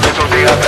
Gracias,